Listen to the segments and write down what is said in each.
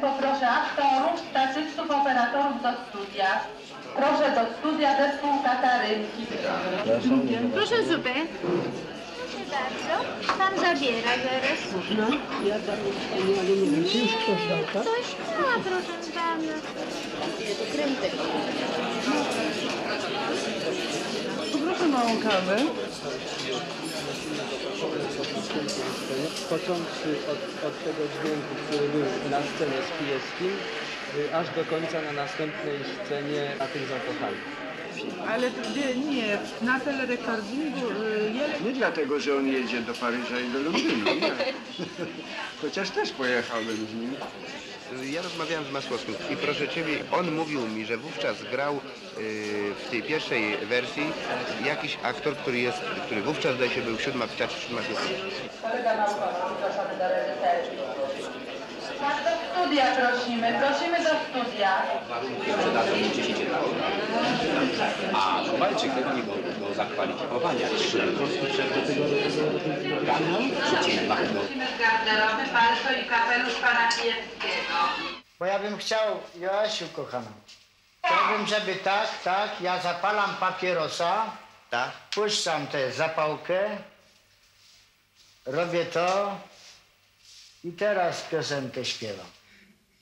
Poproszę aktorów, statystów, operatorów do studia. Proszę do studia zespół Katarynki. Proszę zupę. Proszę bardzo. Pan zabiera zaraz. No, ja dam ale nie wiem, czy już ktoś dał, tak? Coś ma, proszę pana. Krętek. Poproszę małą kawę. począwszy od, od tego dźwięku, który był na scenie z Kijewskim, y, aż do końca na następnej scenie na tych zakochanych. Ale nie, nie, na telerekordingu y, Jelek Nie dlatego, że on jedzie do Paryża i do Londynu, nie. Chociaż też pojechałbym z nim. Ja rozmawiałem z Masłowskim i proszę Ciebie, on mówił mi, że wówczas grał y, w tej pierwszej wersji jakiś aktor, który jest, który wówczas zdaje się był siódma w teatrze siódma piosenka. Kolega Małgorzata, proszony do reżyserki. Tak, do studia prosimy, prosimy do studia. A Kowalczyk nie go do zakwalifikowania. Trzy Prosimy garderoby, palto i kapelusz pana Kijewskiego. Bo ja bym chciał, Joasiu kochana, chciałbym, żeby tak, tak, ja zapalam papierosa, Tak? puszczam tę zapałkę, robię to i teraz piosenkę śpiewam.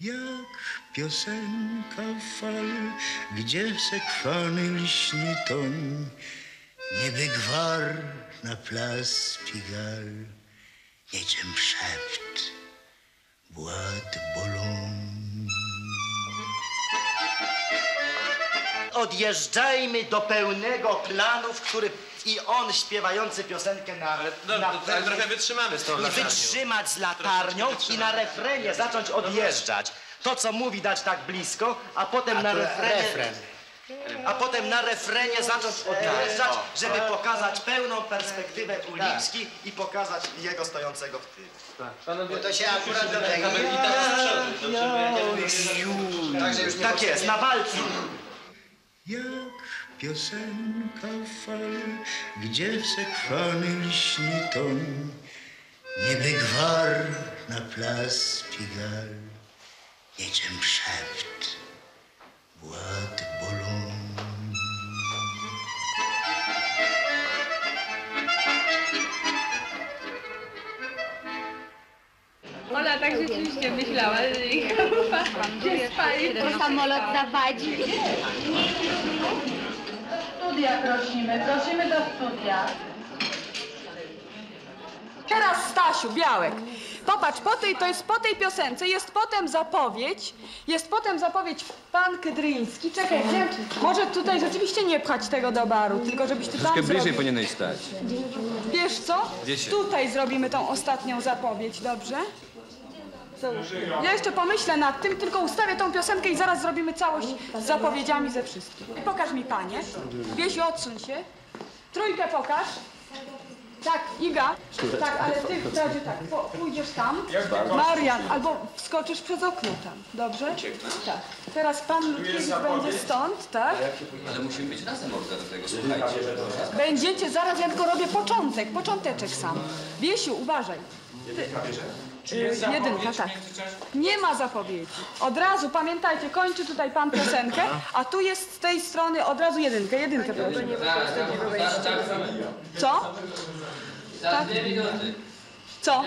Jak piosenka fal, gdzie sekwany liśnie toń, nieby gwar na plac Pigal, niczym szept Bois de Boulogne. Odjeżdżajmy do pełnego planu, w który i on śpiewający piosenkę na, na pełnej- wytrzymamy z tą I wytrzymać z latarnią i na refrenie zacząć odjeżdżać. To, co mówi, dać tak blisko, a potem na refrenie... A potem na refrenie zacząć odjeżdżać, żeby pokazać pełną perspektywę uliczki i pokazać jego stojącego w tył. Panowie, To się akurat do tego... Tak jest, na walcu. Jak piosenka fal, gdzie sekwany liśnie toń, nieby gwar na plac Pigal, niczym szept. Ola tak rzeczywiście myślała, że spali. Bo samolot zawadzi. Do studia prosimy, prosimy do studia. Teraz Stasiu, Białek. Popatrz, po tej, to jest po tej piosence, jest potem zapowiedź, jest potem zapowiedź pan Kydryński. Czekaj, wiem, może tutaj rzeczywiście nie pchać tego do baru, tylko żebyś ty tam zrobił. powinieneś stać. Wiesz co? Gdzie się? Tutaj zrobimy tą ostatnią zapowiedź, dobrze? Załóż. Ja jeszcze pomyślę nad tym, tylko ustawię tą piosenkę i zaraz zrobimy całość z zapowiedziami ze wszystkim. Pokaż mi panie. Wiesiu, odsuń się. Trójkę pokaż. Tak, Iga. Tak, ale ty w razie tak, po, pójdziesz tam. Marian, albo wskoczysz przez okno tam, dobrze? Tak. Teraz pan Ludkiewicz będzie stąd, tak? Ale musimy być razem Olga do tego, słuchajcie. Będziecie, zaraz ja tylko robię początek, począteczek sam. Wiesiu, uważaj. Ty, jedynka, tak. Nie ma zapowiedzi. Od razu, pamiętajcie, kończy tutaj pan piosenkę, a tu jest z tej strony od razu jedynkę, jedynkę proszę. Co? Tak? Co?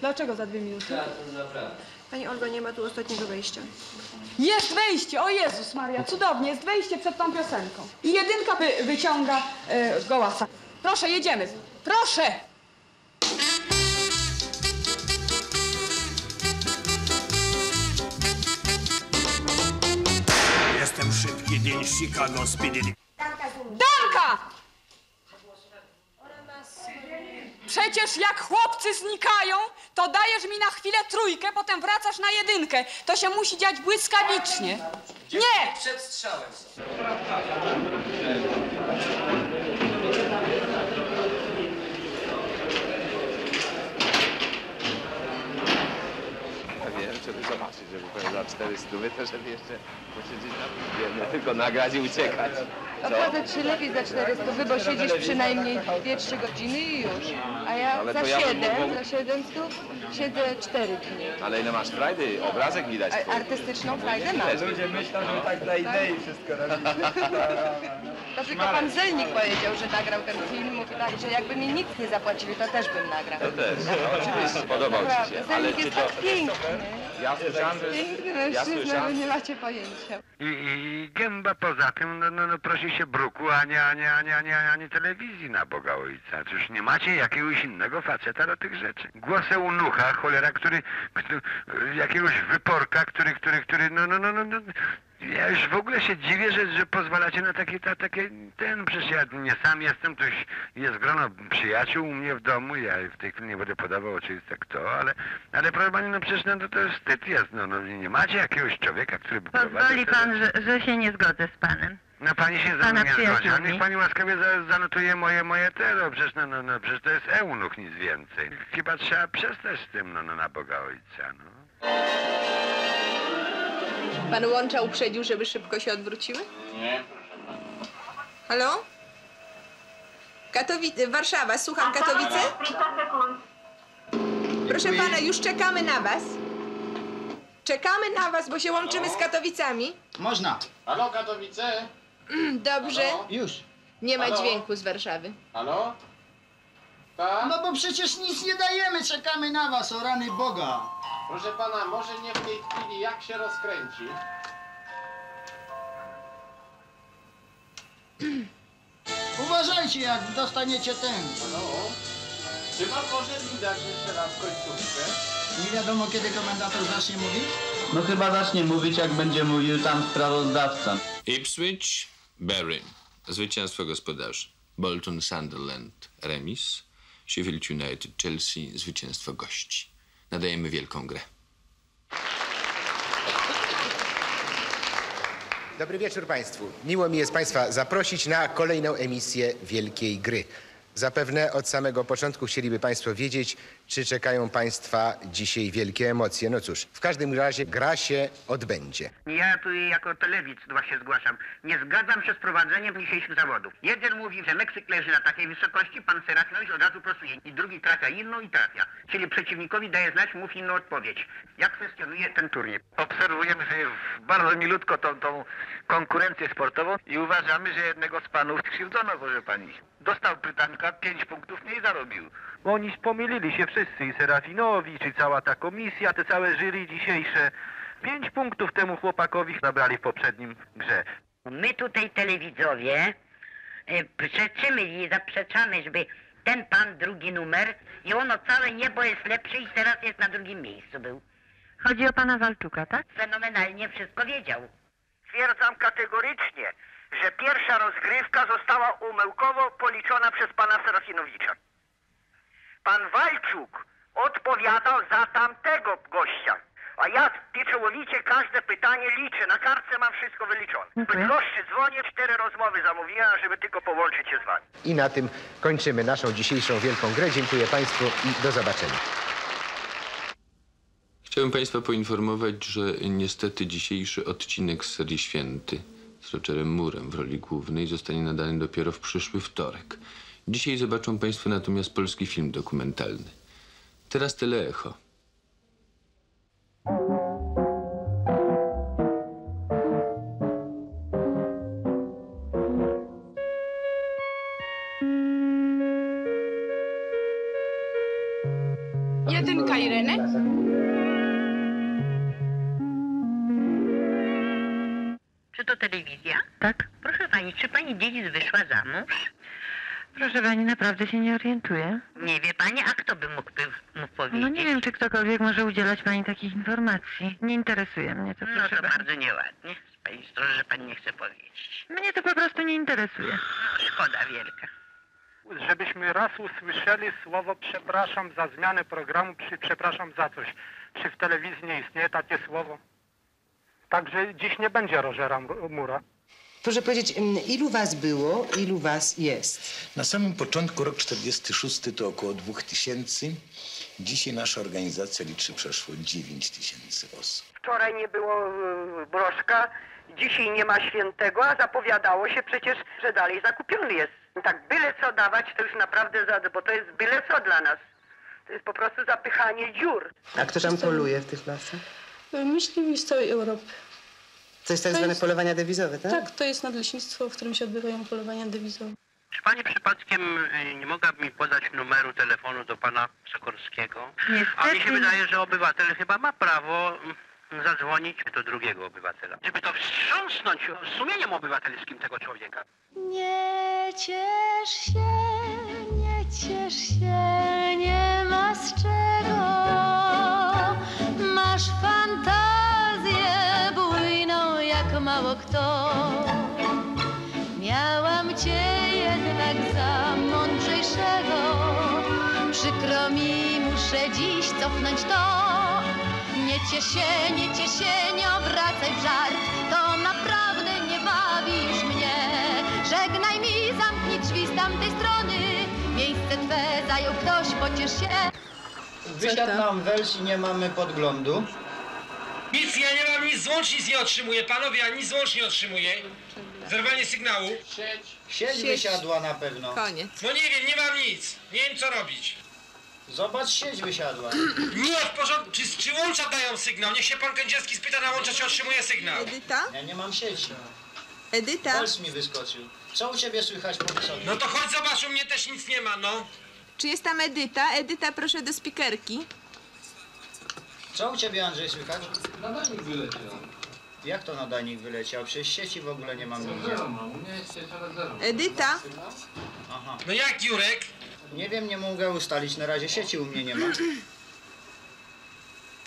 Dlaczego za dwie minuty? Pani Olgo, nie ma tu ostatniego wejścia. Jest wejście, o Jezus Maria, cudownie, jest wejście przed tą piosenką. I jedynka wy, wyciąga e, gołasa. Proszę, jedziemy. Proszę! Jestem szybki, dzień Chicago, Speedy Danka! Przecież jak chłopcy znikają, to dajesz mi na chwilę trójkę, potem wracasz na jedynkę. To się musi dziać błyskawicznie. Nie! Przed strzałem. A wiesz, żeby zobaczyć, żeby powiem za 400 to żeby jeszcze posiedzieć na piwie, nie tylko nagrać i uciekać. Opłacać się lepiej za 400, bo siedzisz przynajmniej 2-3 godziny i już. A ja Ale za to ja bym 7, mógł- za 700 siedzę 4 dni. Ale ile masz frajdy? Obrazek widać. A, twój. artystyczną frajdę mam. Ludzie myślą, że tak dla idei wszystko To tylko pan Zelnik powiedział, że nagrał ten film. Mówi tak, że jakby mi nic nie zapłacili, to też bym nagrał. To też, no, oczywiście, podobał ci Naprawdę, się. Ale Zelnik czy jest to... tak piękny. Ja słyszałem, że... Piękny Ja mężczyzna, wy słyszałem... nie macie pojęcia. I, i gęba poza tym, no, no, no prosi się bruku, a nie, a nie, a nie, a nie, a nie telewizji na Boga Ojca. Czyż nie macie jakiegoś innego faceta do tych rzeczy? Głos eunucha, cholera, który, który jakiegoś wyporka, który, który, który, no, no, no, no, no. Ja już w ogóle się dziwię, że, że pozwalacie na takie, ta, takie, ten, przecież ja nie sam jestem, to jest grono przyjaciół u mnie w domu, ja w tej chwili nie będę podawał oczywiście kto, ale, ale proszę pani, no przecież no, to, to jest wstyd jest, no, no nie macie jakiegoś człowieka, który by Pozwoli pan, że, że się nie zgodzę z panem. No pani się ze mną nie zgodzi, niech pani łaskawie za, zanotuje moje, moje te, no przecież, no, no, no, przecież to jest eunuch, nic więcej. Chyba trzeba przestać z tym, no, no na Boga Ojca, no. Pan Łącza uprzedził, żeby szybko się odwróciły? Nie. Halo? Katowice, Warszawa, słucham, Katowice? Proszę pana, już czekamy na was. Czekamy na was, bo się łączymy z Katowicami. Można. Halo Katowice? Mm, Dobrze. Już. Nie ma Halo? dźwięku z Warszawy. Halo? No bo przecież nic nie dajemy, czekamy na was, o rany Boga. Proszę pana, może nie w tej chwili, jak się rozkręci? Uważajcie, jak dostaniecie ten. Halo? Czy pan może mi dać jeszcze raz końcówkę? Nie wiadomo, kiedy komentator zacznie mówić? No chyba zacznie mówić, jak będzie mówił tam sprawozdawca. Ipswich, Bury. Zwycięstwo gospodarzy. Bolton, Sunderland, remis. Sheffield United, Chelsea, zwycięstwo gości. Nadajemy wielką grę. Dobry wieczór Państwu. Miło mi jest Państwa zaprosić na kolejną emisję Wielkiej Gry. Zapewne od samego początku chcieliby Państwo wiedzieć, czy czekają Państwa dzisiaj wielkie emocje. No cóż, w każdym razie gra się odbędzie. Ja tu jako telewidz właśnie zgłaszam. Nie zgadzam się z prowadzeniem dzisiejszych zawodów. Jeden mówi, że Meksyk leży na takiej wysokości, pan Serafinowicz od razu prostuje. I drugi trafia inną i trafia. Czyli przeciwnikowi daje znać, mów inną odpowiedź. Jak kwestionuje ten turniej? Obserwujemy sobie bardzo milutko tą, tą konkurencję sportową i uważamy, że jednego z panów skrzywdzono, proszę pani. Dostał pytanka, pięć punktów mniej zarobił. Bo oni pomylili się wszyscy, i Serafinowicz, i cała ta komisja, te całe jury dzisiejsze. Pięć punktów temu chłopakowi zabrali w poprzednim grze. My tutaj telewidzowie e, przeczymy i zaprzeczamy, żeby ten pan drugi numer i ono całe niebo jest lepsze i teraz jest na drugim miejscu był. Chodzi o pana Walczuka, tak? Fenomenalnie wszystko wiedział. Stwierdzam kategorycznie, że pierwsza rozgrywka została umyłkowo policzona przez pana Serafinowicza. Pan Walczuk odpowiadał za tamtego gościa. A ja pieczołowicie każde pytanie liczę. Na kartce mam wszystko wyliczone. Bydgoszczy dzwonię, cztery rozmowy zamówiłem, żeby tylko połączyć się z wami. I na tym kończymy naszą dzisiejszą wielką grę. Dziękuję Państwu i do zobaczenia. Chciałbym Państwa poinformować, że niestety dzisiejszy odcinek z serii Święty z Rogerem Murem w roli głównej zostanie nadany dopiero w przyszły wtorek. Dzisiaj zobaczą Państwo natomiast polski film dokumentalny. Teraz tyle echo. Za mąż? Proszę pani, naprawdę się nie orientuję. Nie wie pani, a kto by mógł, by mógł powiedzieć? No nie wiem, czy ktokolwiek może udzielać pani takich informacji. Nie interesuje mnie to, No proszę to pani. bardzo nieładnie z pani strony, że pani nie chce powiedzieć. Mnie to po prostu nie interesuje. No, szkoda wielka. Żebyśmy raz usłyszeli słowo przepraszam za zmianę programu, czy przepraszam za coś. Czy w telewizji nie istnieje takie słowo? Także dziś nie będzie Rogera Mura. Proszę powiedzieć, mm, ilu was było, ilu was jest? Na samym początku, rok 46 to około 2000. Dzisiaj nasza organizacja liczy przeszło 9 tysięcy osób. Wczoraj nie było y, broszka, dzisiaj nie ma świętego, a zapowiadało się przecież, że dalej zakupiony jest. Tak byle co dawać, to już naprawdę, za, bo to jest byle co dla nas. To jest po prostu zapychanie dziur. A kto tam poluje w tych lasach? Myśliwi z całej Europy. To jest tak To zwane jest- polowania dewizowe, tak? Tak, to jest nadleśnictwo, w którym się odbywają polowania dewizowe. Czy pani przypadkiem y, nie mogłaby mi podać numeru telefonu do pana Sokorskiego? A mi się Niestety. wydaje, że obywatel chyba ma prawo mm, zadzwonić do drugiego obywatela. Żeby to wstrząsnąć sumieniem obywatelskim tego człowieka. Nie ciesz się, nie ciesz się, nie ma z czego. Masz fantazję kto. Miałam cię jednak za mądrzejszego. Przykro mi, muszę dziś cofnąć to. Nie ciesz się, nie ciesz się, nie obracaj w żart. To naprawdę nie bawisz mnie. Żegnaj mi, zamknij drzwi z tamtej strony. Miejsce twe zajął ktoś, pociesz się. Wysiadł nam wels i nie mamy podglądu. Nic, ja nie mam nic, złącz nic nie otrzymuję. Panowie, ja nic złącz nie otrzymuję. Zerwanie sygnału. Sieć wysiadła na pewno. Koniec. No nie wiem, nie mam nic. Nie wiem co robić. Zobacz, sieć wysiadła. Nie, w porządku. Czy, czy łącza dają sygnał? Niech się pan Kędzierski spyta na łącza, czy otrzymuje sygnał. Edyta? Ja nie mam sieci. Edyta? Wels mi wyskoczył. Co u ciebie słychać po wysokim? No to chodź zobacz, u mnie też nic nie ma, no. Czy jest tam Edyta? Edyta, proszę do spikerki. Co u ciebie Andrzej słychać? Nadajnik wyleciał. Jak to nadajnik wyleciał? Przecież sieci w ogóle nie mam nigdzie. Edyta? Aha. No jak Jurek? Nie wiem, nie mogę ustalić. Na razie sieci u mnie nie ma.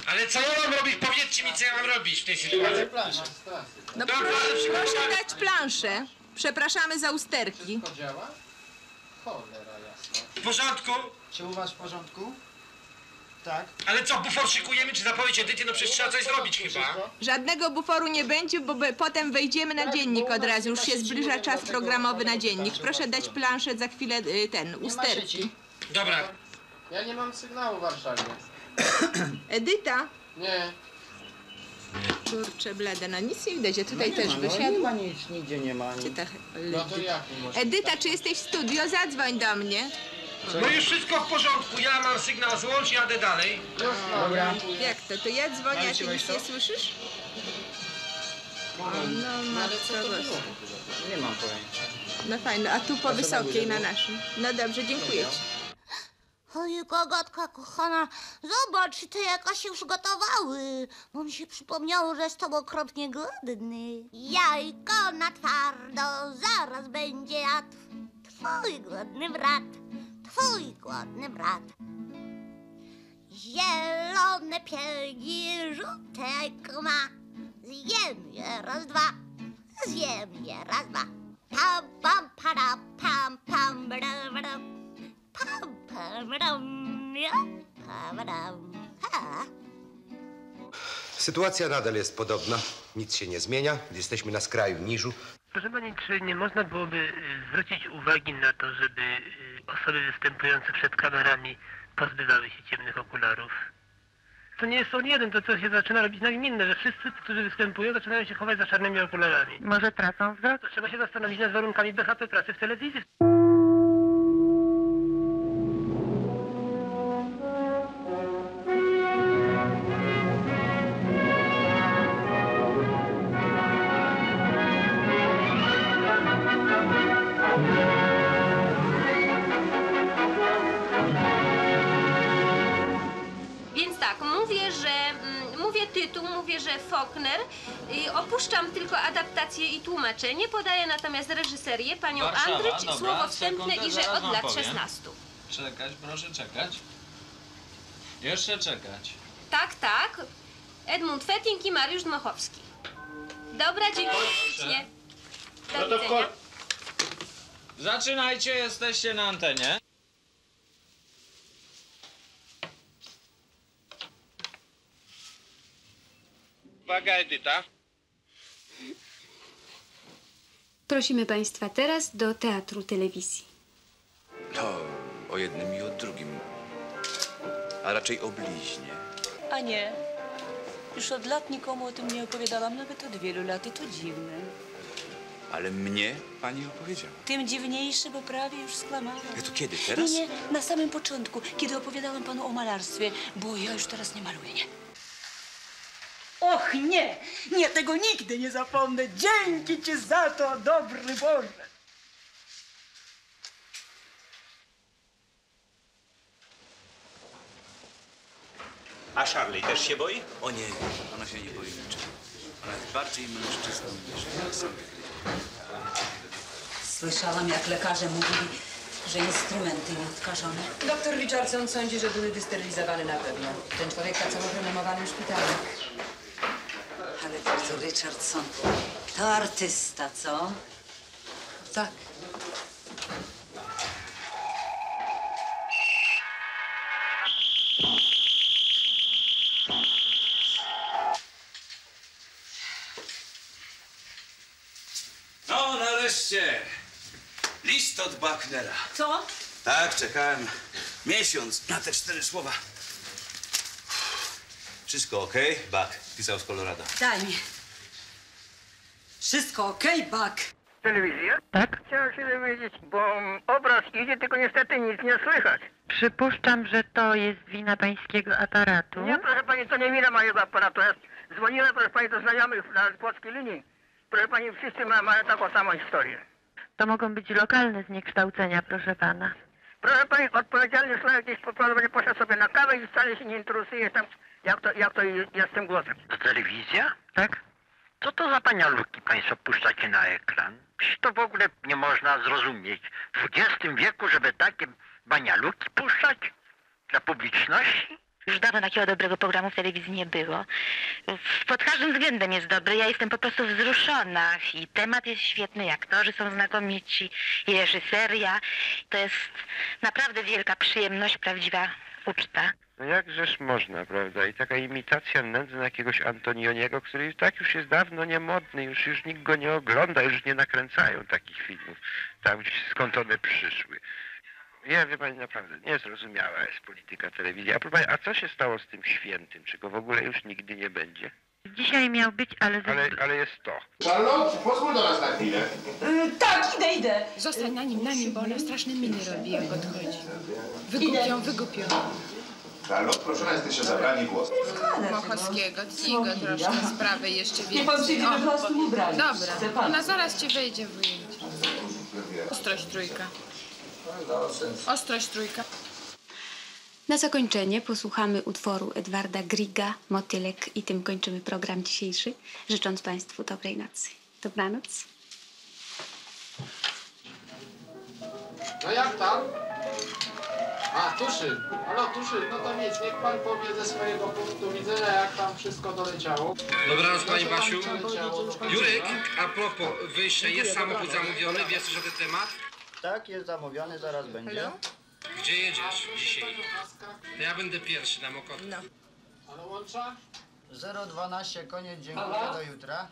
Ale co ja mam robić? Powiedzcie mi, co ja mam robić w tej sytuacji. No Dobra, proszę, ale proszę przepraszam. dać planszę. Przepraszamy za usterki. W porządku? Czy u was w porządku? Tak. Ale co, bufor szykujemy, czy zapowiedź edyty? No przecież trzeba coś zrobić chyba. Żadnego buforu nie będzie, bo be- potem wejdziemy na dziennik od razu. Już się zbliża czas programowy na dziennik. Proszę dać planszę za chwilę y, ten, usterki. Dobra. Ja nie mam sygnału w Warszawie. Edyta? Nie. Kurczę blade, no nic nie widać, a tutaj No nie też ma, no, nie ma nic, nigdzie nie ma. Czy tak No to jak nie może? Edyta, czy jesteś w studio? Zadzwoń do mnie. No już wszystko w porządku, ja mam sygnał, złącz, jadę dalej. Dobra. Jak to? To ja dzwonię, a ty nic nie słyszysz? No matko boska. Nie mam pojęcia. No fajnie, a tu po wysokiej na naszym. No dobrze, dziękuję ci. Oj, kogotka kochana, zobacz, te jakaś już gotowały. Bo mi się przypomniało, że jestem okropnie głodny. Jajko na twardo, zaraz będzie jadł. Twój głodny brat, twój głodny brat. Zielone piegi, żółte jajko ma. Zjem je raz, dwa, zjem je raz, dwa. Pam, pam, para, pam, pam, bra, bra. Pam, pam, ram, ja, pam, ram, ha. Sytuacja nadal jest podobna, nic się nie zmienia, jesteśmy na skraju niżu. Proszę pani, czy nie można byłoby y, zwrócić uwagi na to, żeby y, osoby występujące przed kamerami pozbywały się ciemnych okularów? To nie jest on jeden, to co się zaczyna robić nagminne, że wszyscy, którzy występują, zaczynają się chować za czarnymi okularami. Może tracą wzrok? To trzeba się zastanowić nad warunkami BHP pracy w telewizji. Tytuł, mówię, że Faulkner. Y, opuszczam tylko adaptację i tłumaczenie, podaję natomiast reżyserię panią Warszawa, dobra, słowo wstępne sekundę, i że zaraz od wam lat powiem. 16. Czekać, proszę czekać. Jeszcze czekać. Tak, tak. Edmund Fetting i Mariusz Dmochowski. Dobra, dziękuję ślicznie. Do No to widzenia. Zaczynajcie, jesteście na antenie. Uwaga, Edyta. Prosimy Państwa teraz do Teatru Telewizji. To o jednym i o drugim. a raczej o bliźnie. A nie. Już od lat nikomu o tym nie opowiadałam, nawet od wielu lat i to dziwne. Ale mnie pani opowiedziała. Tym dziwniejsze, bo prawie już skłamałam. Ale to kiedy, teraz? Nie, nie, na samym początku, kiedy opowiadałam panu o malarstwie, bo ja już teraz nie maluję, nie. Och nie, nie, tego nigdy nie zapomnę. Dzięki ci za to, dobry Boże. A Charlie też się boi? O nie, ona się nie boi niczego. Ona jest bardziej mężczyzną niż ja sam. Słyszałam, jak lekarze mówili, że instrumenty nieodkażone. Doktor Richardson sądzi, że były wysterylizowane na pewno. Ten człowiek pracował w renomowanym szpitalu. Ale doktor Richardson to artysta, co? Tak. No, nareszcie! List od Bucknera. Co? Tak, czekałem miesiąc na te cztery słowa. Wszystko okej? Buck pisał z Colorado. Daj mi. Wszystko okej, Buck. Telewizja? Tak. Chciałem się dowiedzieć, bo obraz idzie, tylko niestety nic nie słychać. Przypuszczam, że to jest wina pańskiego aparatu. Nie, proszę pani, to nie wina mojego aparatu. Ja dzwoniłem, proszę pani, do znajomych na polskiej linii. Proszę pani, wszyscy ma, mają taką samą historię. To mogą być lokalne zniekształcenia, proszę pana. Proszę pani, odpowiedzialny człowiek gdzieś po prostu będzie poszedł sobie na kawę i wcale się nie interesuje tam, jak to, jak to jest z tym głosem. To telewizja? Tak. Co to za panialuki państwo puszczacie na ekran? Przecież to w ogóle nie można zrozumieć. W XX wieku, żeby takie banialuki puszczać? Dla publiczności? Już dawno takiego dobrego programu w telewizji nie było. Pod każdym względem jest dobry. Ja jestem po prostu wzruszona. I temat jest świetny, i aktorzy są znakomici, i reżyseria. To jest naprawdę wielka przyjemność, prawdziwa uczta. No jakżeż można, prawda? I taka imitacja nędzna jakiegoś Antonioniego, który tak już jest dawno niemodny, już, już nikt go nie ogląda, już nie nakręcają takich filmów, tam skąd one przyszły. Ja, wie pani, naprawdę niezrozumiała jest polityka telewizji. A, pani, a co się stało z tym świętym? Czy go w ogóle już nigdy nie będzie? Dzisiaj miał być, ale... Ale, ale jest to. Charlotte, pozwól do nas na chwilę. tak, idę, idę. Zostań na nim, na nim, bo ona straszne miny robi, jak odchodzi. Wygupią, wygupią. Charlotte, proszę jesteś o zabranie głosu. Mochowskiego, tnij go troszkę sprawy jeszcze więcej. Niech pan przyjdzie własnym ubraniu. Chce Dobra, ona zaraz ci wejdzie w ujęcie. Ostrość trójka. Ostrość trójka. Na zakończenie posłuchamy utworu Edwarda Griga, Motylek i tym kończymy program dzisiejszy, życząc Państwu dobrej nocy. Dobranoc. No jak tam? A, Tuszy. Halo, Tuszy, no to nic, niech pan powie ze swojego punktu widzenia, jak tam wszystko doleciało. Dobranoc Pani Proszę Basiu. Jurek, a propos wyjścia, jest samochód zamówiony, wiesz coś o ten temat? Tak, jest zamówiony, zaraz będzie. Gdzie jedziesz dzisiaj? To ja będę pierwszy na Mokotę. Ale łącza? 012, koniec, dziękuję, Aha. do jutra.